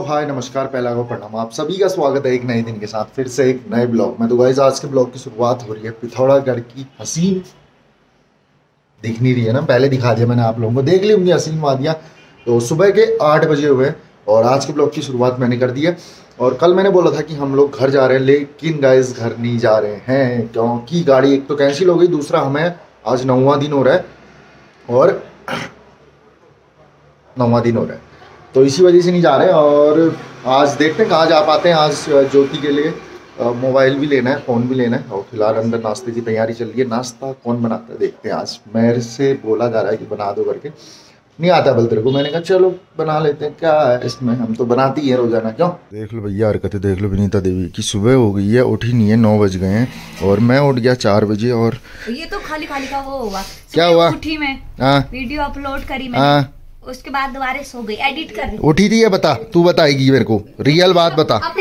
हाय नमस्कार, पहला को प्रणाम। आप सभी का स्वागत है एक नए दिन के साथ, फिर से एक नए ब्लॉग में। तो गाइज़ आज के ब्लॉग की शुरुआत हो रही है पिथौरागढ़ की हसीन दिख नहीं रही है ना? पहले दिखा दिया मैंने आप लोगों को। देख ली होंगी हसीन वादियाँ। तो सुबह के आठ बजे हुए और आज के ब्लॉग की शुरुआत मैंने कर दी है। और कल मैंने बोला था कि हम लोग घर जा रहे हैं, लेकिन गाइज़ घर नहीं जा रहे हैं, क्योंकि गाड़ी एक तो कैंसिल हो गई, दूसरा हमें आज नौवा दिन हो रहा है। और नौवा दिन हो रहा है। तो इसी वजह से नहीं जा रहे और आज देखते हैं कहाँ जा पाते हैं। आज ज्योति के लिए मोबाइल भी लेना है फ़ोन भी लेना है। और फ़िलहाल अंदर नाश्ते की तैयारी चल रही है। नाश्ता कौन बनाता है? देखते हैं आज। मेरे से बोला जा रहा है कि बना दो करके। नहीं आता बल तेरे को। मैंने कहा चलो बना लेते हैं। क्या है इसमें? हम तो बनाती ही है रोज़ाना। क्यों? देख लो भैया हरकतें देख लो विनीता देवी की। सुबह हो गई है उठी नहीं है नौ बज गए हैं। और मैं उठ गया चार बजे और ये तो खाली खाली का वो हुआ। क्या हुआ? उठी मैं हाँ। वीडियो अपलोड करी मैं हाँ उसके बाद दोबारा सो गई एडिट कर रही उठी थी है बता? तू बताएगी मेरे को। रियल बात बता।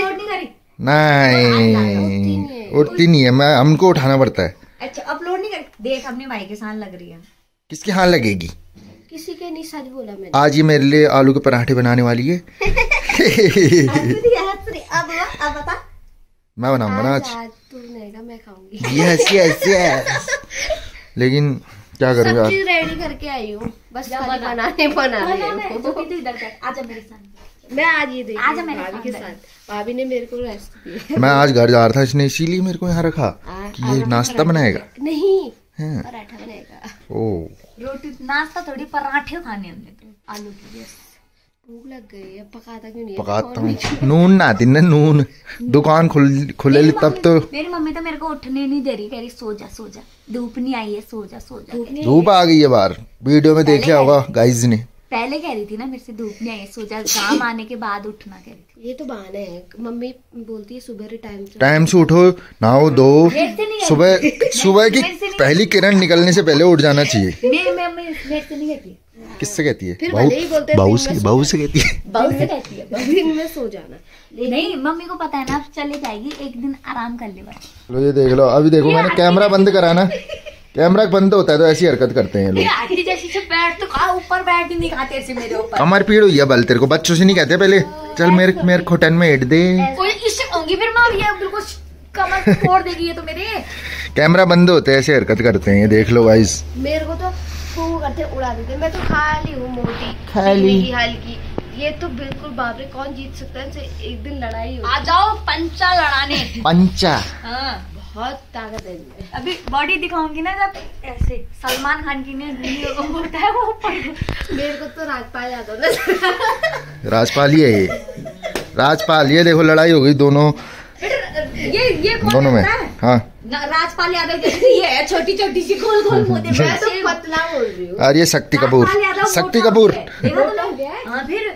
नहीं उठती नहीं है। मैं हमको उठाना पड़ता है। अच्छा अपलोड नहीं करी। देख अपने भाई के साथ लग रही है। किसके हाथ लगेगी? किसी के नहीं सच बोला मैंने। आज ये मेरे लिए आलू के पराठे बनाने वाली है। अब अब बता। मैं बनाऊँगा ना आज। आज तू नहीं मैं खाऊँगी। यस यस यस लेकिन क्या करूँ यार? चीज़ रेडी करके आई हूँ। बस खाली बनाने बना रही हूँ तो इधर कर। आजा मेरे साथ। मैं आज ये देख आजा मेरे भाभी के साथ। भाभी ने मेरे को रेस्ट दी मैं आज घर जा रहा था इसने इसीलिए मेरे को यहाँ रखा कि ये नाश्ता बनाएगा। नहीं हैं। पराठा बनाएगा ओ। रोटी नाश्ता थोड़ी पराठे खाने हमने तो आलू की भूख लग गई है पकाता क्यों नहीं पकाता हूँ नून ना आती ना नून। दुकान खुल खुले तब तो मेरी मम्मी तो मेरे को उठने नहीं दे रही कह रही सो जा सो जा। धूप नहीं आई है सो जा सो जा। धूप आ गई है बाहर। वीडियो में देख लिया होगा गाइज़ ने। पहले कह रही थी ना मेरे से धूप नहीं आई है सो जा काम आने के बाद उठना कह रही थी। ये तो बहाने है। मम्मी बोलती है सुबह टाइम से टाइम से उठो नहाओ दो। सुबह सुबह की पहली किरण निकलने से पहले उठ जाना चाहिए। मेरी मम्मी मेरे से नहीं कहती। किससे कहती है? बहू ही हैं से बहू से कहती है। बहू से कहती है दिन में सो जाना। नहीं मम्मी को पता है ना चले जाएगी एक दिन आराम कर ले बस। लो ये देख लो अभी देखो मैंने कैमरा बंद करा ना। कैमरा बंद होता है तो ऐसी हरकत करते हैं लोग। बैठ तो खा ऊपर बैठ भी नहीं खाते ऐसे मेरे ऊपर? कमर पीड़ हुई है बल तेरे को बच्चों से नहीं कहते पहले। चल मेरे मेरे खोटन में हिट दे। इससे कहूँगी फिर मैं ये बिल्कुल कमर फोड़ देगी ये तो मेरे। कैमरा बंद होते हैं ऐसे हरकत करते हैं ये देख लो गाइस मेरे को तो करते उड़ा देते। मैं तो खाली हूँ मोटी। खाली। हल्की। ये तो बिल्कुल बाप रे कौन जीत सकता है? एक दिन लड़ाई हो आ जाओ पंचा लड़ाने। पंचा। हाँ। बहुत ताकत है अभी बॉडी दिखाऊँगी ना जब ऐसे सलमान खान की ने होता है वो मेरे को तो राजपाल यादव ने राजपाल ही है ये। राजपाल ये देखो लड़ाई हो गई दोनों। ये ये कौन दोनों में। है? राजपाल यादव जैसी ये है छोटी छोटी सी गोल गोल मोदी मैं तो पतला बोल रही हूँ। और ये शक्ति कपूर शक्ति कपूर। है। तो हो गया। फिर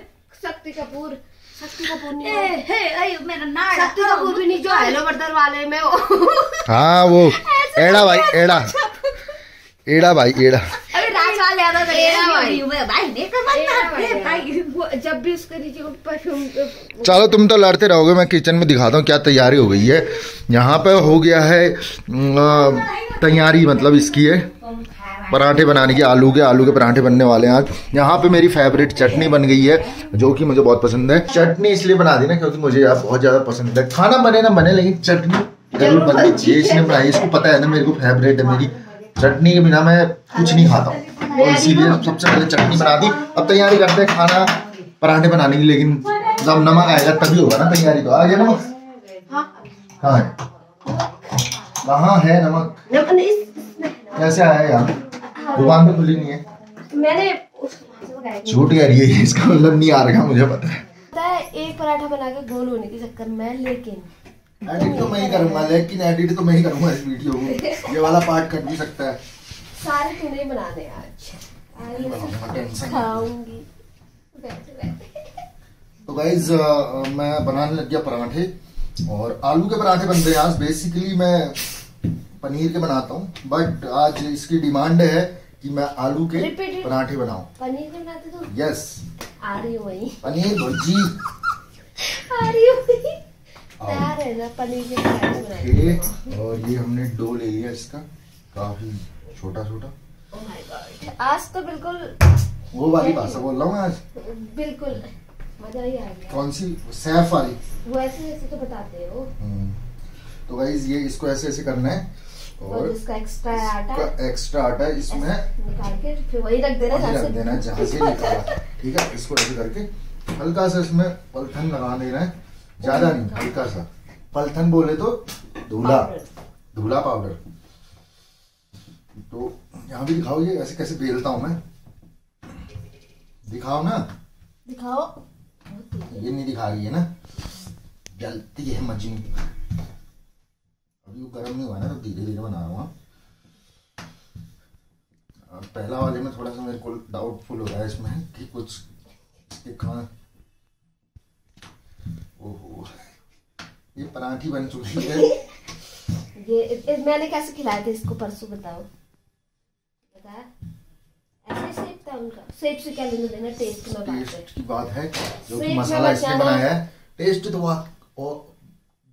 शक्ति कपूर शक्ति कपूर नहीं है। मेरा नाड़ शक्ति कपूर भी नहीं जो हेलो बर्दर वाले में हाँ। वो एड़ा भाई एड़ा। एड़ा भाई एड़ा। यादव तो भाई। जब भी उसके नीचे परफ्यूम चलो तुम तो लड़ते रहोगे मैं किचन में दिखाता हूँ क्या तैयारी हो गई है। यहाँ पे हो गया है तैयारी मतलब इसकी है पराठे बनाने की आलू के आलू के पराठे बनने वाले हैं आज। यहाँ पे मेरी फेवरेट चटनी बन गई है जो कि मुझे बहुत पसंद है। चटनी इसलिए बना दी ना क्योंकि मुझे यार बहुत ज़्यादा पसंद है। खाना बने ना बने लेकिन चटनी ज़रूर चाहिए इसने बनाई इसको पता है ना मेरे को फेवरेट है मेरी। चटनी के बिना मैं कुछ नहीं खाता हूँ। और इसीलिए सबसे पहले चटनी बना दी। अब तैयारी करते हैं खाना पराठे बनाने की लेकिन जब नमक आएगा तभी होगा ना तैयारी तो। आ गया नमक? कहाँ है? कहाँ है नमक। कैसे आया यार? दुकान तो खुली नहीं है। मैंने झूठ कह रही है इसका मतलब नहीं आ रहा मुझे पता है। पता है एक पराठा बना के गोल होने के चक्कर में लेकिन एडिट तो मैं ही करूँगा लेकिन एडिट तो मैं ही करूँगा इस वीडियो को। ये वाला पार्ट कट भी सकता है। सारे तूने ही बनाने आज। खाऊँगी। तो गाइज़ मैं बनाने लग गया पराठे और आलू के पराठे बनते हैं आज। बेसिकली मैं पनीर के बनाता हूँ बट आज इसकी डिमांड है कि मैं आलू के पराठे बनाऊँ। पनीर के बनाते तो यस आ रही हूँ वही। पनीर भुर्जी। आ रही हूँ वही। तैयार है ना पनीर के पराठे और ये हमने डो ले लिया इसका काफ़ी छोटा छोटा। Oh आज तो बिल्कुल वो वाली भाषा बोल रहा हूँ आज। बिल्कुल। मज़ा ही आ गया। कौन सी? सैफ वाली। वो ऐसे ऐसे तो बताते हो। हम्म। तो गाइस ये इसको ऐसे ऐसे करना है और और जिसका एक्स्ट्रा आटा एक्स्ट्रा आटा इसमें निकाल के फिर वही रख देना जहाँ रख से देना जहाँ से निकाला ठीक है? इसको ऐसे करके हल्का सा इसमें पलथन लगा देना है। ज़्यादा नहीं हल्का सा। पलथन बोले तो धूला। धूला पाउडर तो यहाँ भी दिखाओ ये ऐसे कैसे बेलता हूँ मैं? दिखाओ ना। दिखाओ। ये नहीं दिखा रही है ना। जलती है मजनू। अभी वो गर्म नहीं हुआ ना तो धीरे धीरे बना रहा हूँ हाँ। पहला वाले में थोड़ा सा मेरे को डाउटफुल हो रहा है इसमें कि कुछ इसके कहाँ ओहो। ये पराठी बन चुकी है। ये ये- मैंने कैसे खिलाए थे इसको? परसों बताओ बताया ऐसे सेप था उनका सेप से क्या लेना देना टेस्ट में बात है की बात है जो कि मसाला इसने बनाया है। टेस्ट तो और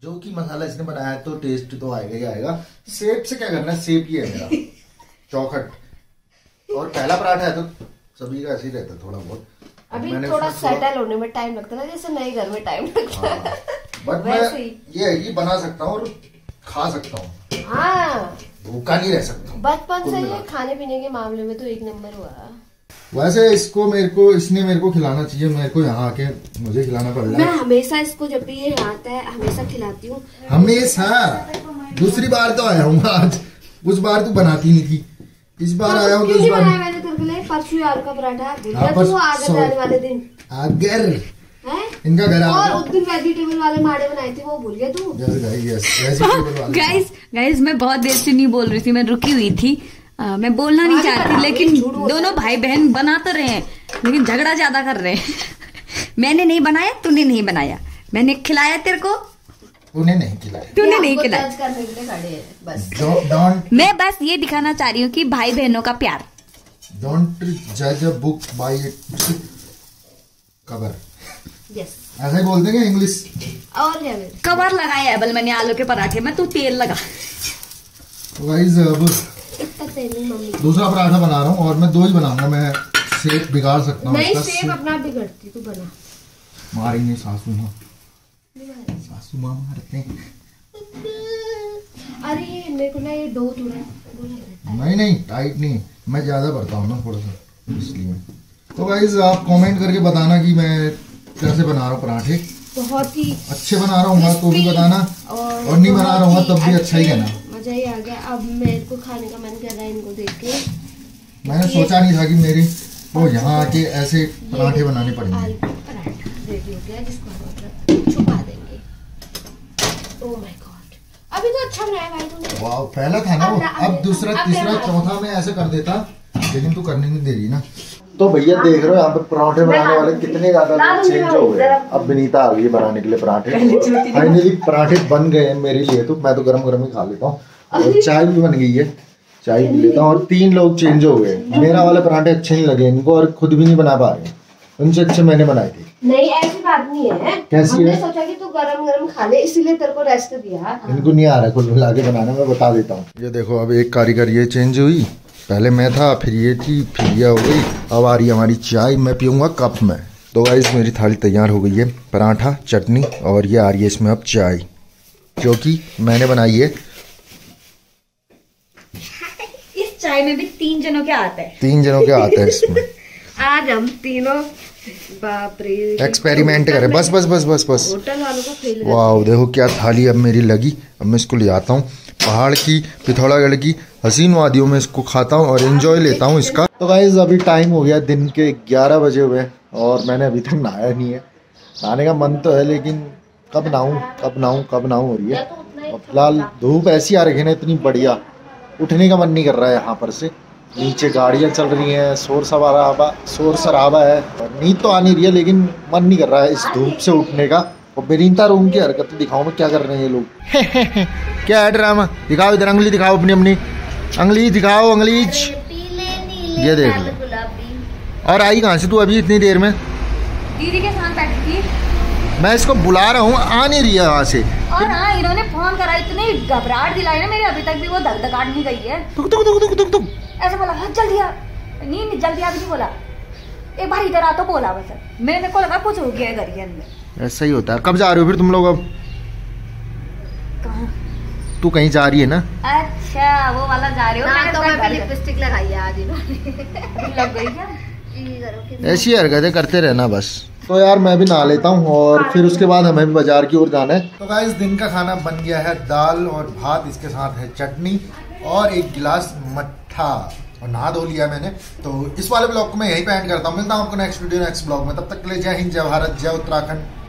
जो कि मसाला इसने बनाया है तो टेस्ट तो आएगा ही आएगा। सेब से क्या करना है? सेब ही है मेरा। चौखट और पहला पराठा है तो सभी का ऐसे ही रहता है थोड़ा बहुत। अभी थोड़ा सेटल होने में टाइम लगता है जैसे नए घर में टाइम लगता हाँ। है बट मैं ही। ये बना सकता हूँ और खा सकता हूँ। हाँ। भूखा नहीं रह सकता बचपन से ये खाने पीने के मामले में तो एक नंबर हुआ। वैसे इसको मेरे को इसने मेरे को खिलाना चाहिए मेरे को यहाँ आके मुझे खिलाना पड़ रहा है मैं हमेशा इसको जब भी ये आता है हमेशा खिलाती हूँ। हमेशा? दूसरी बार तो आया हूँ आज। उस बार तू बनाती नहीं थी। इस बार आया हूँ तो इस बार मैंने तेरे के लिए? परसों आलू का पराठा। हाँ, गया आगे वाले दिन। अगर है? इनका घर और उस दिन वेजिटेबल वाले माड़े बनाए थे वो भूल गया तू? गाइस गाइस मैं बहुत देर से नहीं बोल रही थी मैं रुकी हुई थी। आ, मैं बोलना नहीं चाहती लेकिन बोल दोनों भाई बहन बना तो रहे हैं लेकिन झगड़ा ज़्यादा कर रहे हैं। मैंने नहीं बनाया तूने नहीं बनाया। मैंने खिलाया तेरे को। उन्हें नहीं खिलाया। तूने नहीं खिलाया। जज करने के लिए खड़े हैं बस। डोंट मैं बस ये दिखाना चाह रही हूँ कि भाई बहनों का प्यार। डोंट जज a book by its cover yes ऐसा ही बोलते हैं इंग्लिश और क्या कवर लगाया है बल मैंने आलू के पराठे में तू तेल लगा। गाइस अब दूसरा पराठा बना रहा हूँ और मैं दो ही बनाऊँगा मैं सेक बिगाड़ सकता हूँ नहीं सेब अपना बिगड़ती तू बना। मारेंगे सासू माँ। सासू माँ मारते हैं। अरे ये मेरे को ना ये डो थोड़ा है नहीं नहीं टाइट नहीं मैं ज़्यादा भरता हूँ ना थोड़ा सा इसलिए। तो गाइज़ आप कमेंट करके बताना कि मैं कैसे बना रहा हूँ पराठे। बहुत ही अच्छे बना रहा हूँ तो भी बताना। और और नहीं बना रहा हूँ तब भी अच्छा ही। कहना ही आ गया। अब मेरे को खाने का मन कर रहा है इनको देख के। मैंने सोचा नहीं था कि मेरी वो यहाँ आके ऐसे पराठे बनाने पड़ेंगे। आलू पराठा रेडी गया जिसको छुपा देंगे। ओह माय गॉड अभी तो अच्छा बनाया भाई तूने। वाह पहला था ना वो। अब- दूसरा तीसरा चौथा में ऐसे कर देता लेकिन तू करने नहीं दे रही ना। तो भैया देख रहे हो यहाँ पे पराठे बनाने वाले कितने ज़्यादा चेंज हो गए। अब विनीता आ गई है बनाने के लिए पराठे। फाइनली पराठे बन गए हैं मेरे लिए तो मैं तो गरम गरम ही खा लेता हूँ। और चाय भी बन गई है। चाय पी लेता हूँ और तीन लोग चेंज हो गए। मेरा वाले पराठे अच्छे नहीं लगे इनको और खुद भी नहीं बना पा रहे। उनसे अच्छे मैंने बनाए थे। नहीं ऐसी बात नहीं है। कैसी हमने है? सोचा कि तू गरम गरम खा ले इसीलिए तेरे को रेस्ट दिया। इनको नहीं आ रहा कुल मिला के बनाना मैं बता देता हूँ। ये देखो अब एक कारीगर ये चेंज हुई। पहले मैं था फिर ये थी फिर ये हो गई। अब आ रही है हमारी चाय मैं पीऊँगा कप में। तो गाइस मेरी थाली तैयार हो गई है। पराठा चटनी और ये आ रही है इसमें अब चाय। जो कि मैंने बनाई है इस चाय में भी तीन जनों के आते हैं। तीन जनों के आते हैं इसमें। आज हम तीनों बाप रे एक्सपेरिमेंट करें। बस बस बस बस बस। होटल वालों को वाह देखो क्या थाली अब मेरी लगी। अब मैं इसको ले आता हूँ। पहाड़ की पिथौरागढ़ की हसीन वादियों में इसको खाता हूँ और एंजॉय लेता हूँ इसका। तो गाइज़ अभी टाइम हो गया दिन के 11 बजे हुए और मैंने अभी तक नहाया नहीं है। नहाने का मन तो है लेकिन कब नहाऊं कब नहाऊं कब नहाऊं हो रही है। और फ़िलहाल धूप ऐसी आ रही है ना इतनी बढ़िया। उठने का मन नहीं कर रहा है यहाँ पर से। नीचे गाड़ियाँ चल रही हैं, शोर सवाराबा शोर शराबा है। नींद तो आ नहीं रही है, लेकिन मन नहीं कर रहा है इस धूप से उठने का। और बेरीनता रूम की हरकतें दिखाओ मैं क्या कर रहे हैं ये लोग? क्या है ड्रामा दिखाओ इधर, अंगली दिखाओ अपनी अपनी। अंगली दिखाओ उंगलीच ये देख और आई कहाँ से तू अभी इतनी देर में? दीदी के साथ बैठी थी। मैं इसको बुला रहा हूँ आ नहीं रही है वहाँ से। और हाँ इन्होंने फ़ोन करा इतनी घबराहट दिलाई ना मेरे अभी तक भी वो धक धकाट नहीं गई है। तुक तुक तुक तुक तुक तुक ऐसे बोला हाँ जल्दी आ। नहीं नहीं जल्दी आ भी नहीं बोला। एक बार इधर आ तो बोला बस। मैंने को लगा कुछ हो गया है घर के अंदर। ऐसा ही होता है। कब जा रहे हो फिर तुम लोग अब? कहाँ? तू कहीं जा रही है ना? अच्छा वो वाला जा रहे हो। ना तो मैं लिपस्टिक लगाई है आज इन्होंने। लग गई क्या? ऐसी हरकतें करते रहना बस। तो यार मैं भी नहा लेता हूँ और फिर उसके बाद हमें भी बाज़ार की ओर जाना है। तो गाइस दिन का खाना बन गया है दाल और भात इसके साथ है चटनी और एक गिलास मट्ठा और नहा धो लिया मैंने। तो इस वाले ब्लॉग को मैं यहीं पे एंड करता हूँ। मिलता हूँ आपको नेक्स्ट वीडियो नेक्स्ट ब्लॉग में। तब तक के लिए जय हिंद जय भारत जय उत्तराखंड।